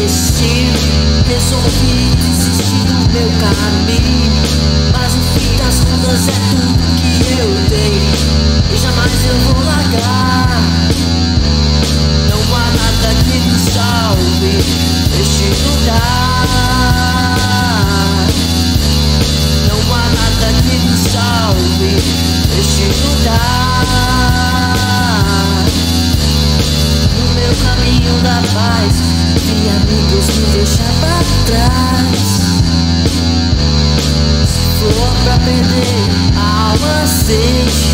destino. Resolvi desistir do meu caminho. Mas no fim das contas é tudo que eu tenho. E jamais eu vou largar. Não há nada que nos salve este lugar. Não há nada que nos salve este lugar. No meu caminho da paz, amigos me deixar pra trás. For pra perder a alma, seja.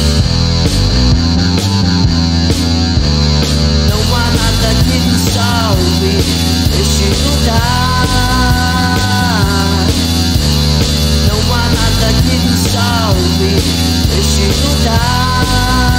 Não há nada que nos salve este lugar. Não há nada que nos salve este lugar.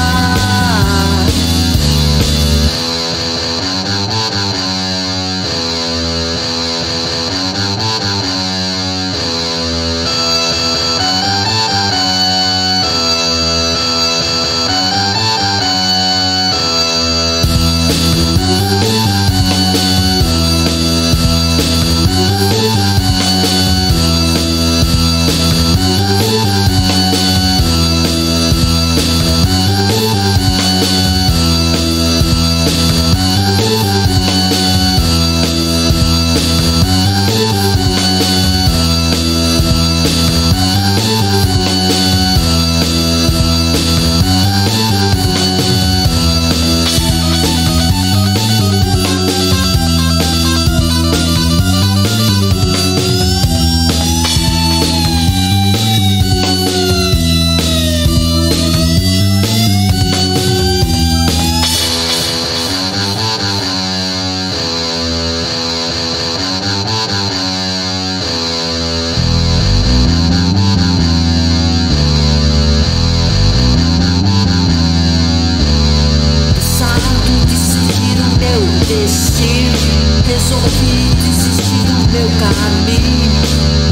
Destino. Resolvi desistir do meu caminho.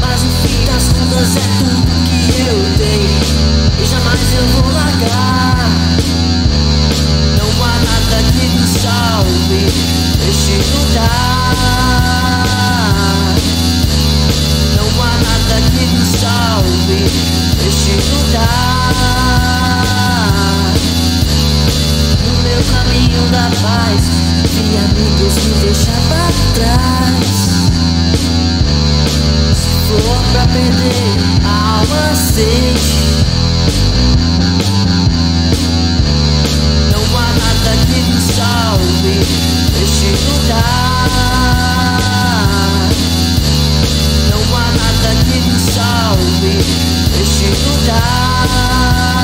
Mas no fim das contas é tudo que eu tenho. E jamais eu vou largar. Não há nada que nos salve este lugar. Não há nada que nos salve este lugar. No meu caminho da paz, trás. Se pra perder a alma, sei. Não há nada que me salve neste lugar. Não há nada que me salve neste lugar.